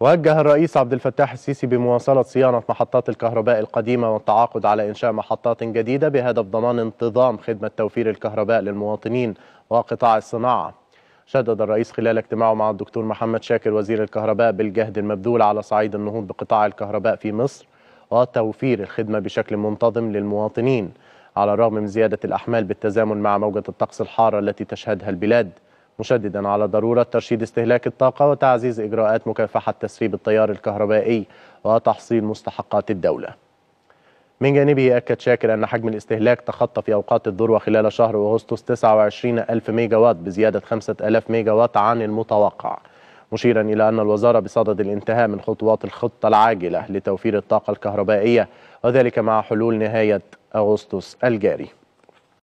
وجه الرئيس عبد الفتاح السيسي بمواصلة صيانة محطات الكهرباء القديمة والتعاقد على إنشاء محطات جديدة بهدف ضمان انتظام خدمة توفير الكهرباء للمواطنين وقطاع الصناعة. شدد الرئيس خلال اجتماعه مع الدكتور محمد شاكر وزير الكهرباء بالجهد المبذول على صعيد النهوض بقطاع الكهرباء في مصر وتوفير الخدمة بشكل منتظم للمواطنين على الرغم من زيادة الأحمال بالتزامن مع موجة الطقس الحارة التي تشهدها البلاد. مشددا على ضرورة ترشيد استهلاك الطاقة وتعزيز إجراءات مكافحة تسريب التيار الكهربائي وتحصيل مستحقات الدولة. من جانبه أكد شاكر أن حجم الاستهلاك تخطى في أوقات الذروة خلال شهر أغسطس 29 ألف ميجا وات بزيادة 5 ألاف ميجا وات عن المتوقع مشيرا إلى أن الوزارة بصدد الانتهاء من خطوات الخطة العاجلة لتوفير الطاقة الكهربائية وذلك مع حلول نهاية أغسطس الجاري.